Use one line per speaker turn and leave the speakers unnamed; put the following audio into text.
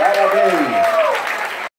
That'll be